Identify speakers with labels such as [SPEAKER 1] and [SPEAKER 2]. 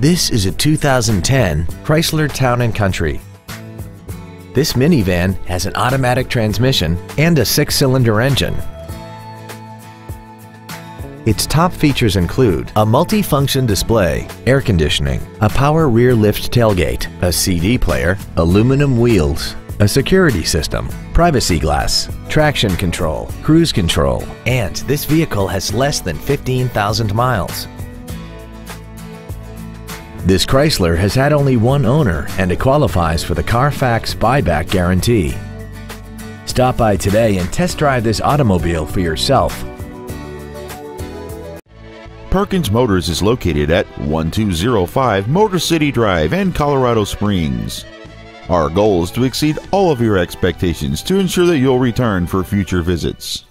[SPEAKER 1] This is a 2010 Chrysler Town & Country. This minivan has an automatic transmission and a six-cylinder engine. Its top features include a multi-function display, air conditioning, a power rear lift tailgate, a CD player, aluminum wheels, a security system, privacy glass, traction control, cruise control, and this vehicle has less than 15,000 miles. This Chrysler has had only one owner and it qualifies for the Carfax buyback guarantee. Stop by today and test drive this automobile for yourself.
[SPEAKER 2] Perkins Motors is located at 1205 Motor City Drive in Colorado Springs. Our goal is to exceed all of your expectations to ensure that you'll return for future visits.